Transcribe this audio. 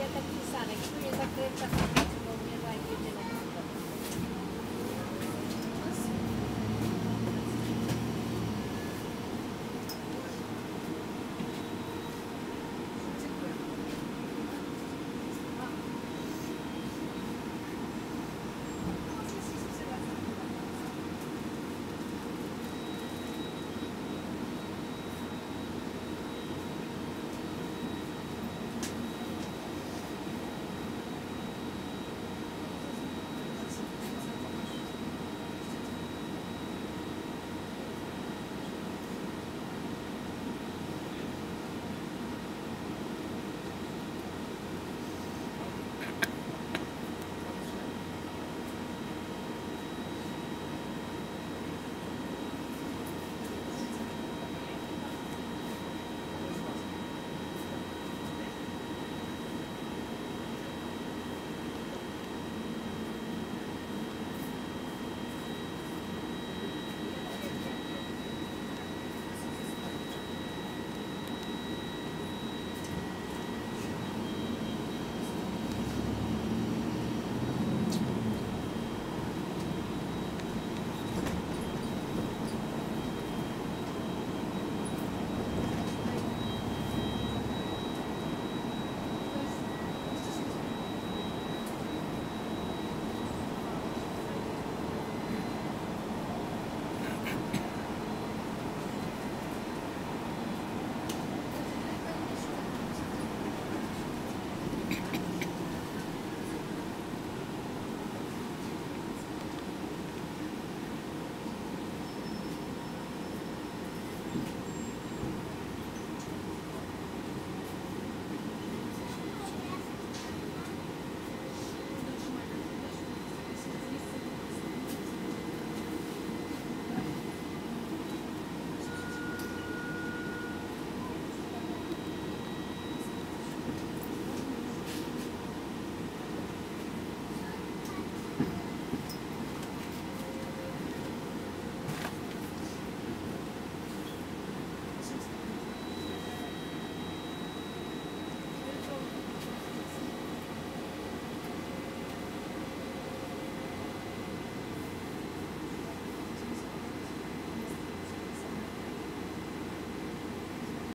ja kwiatek pisanek. Tu nie zakręca, bo mnie zajdzie na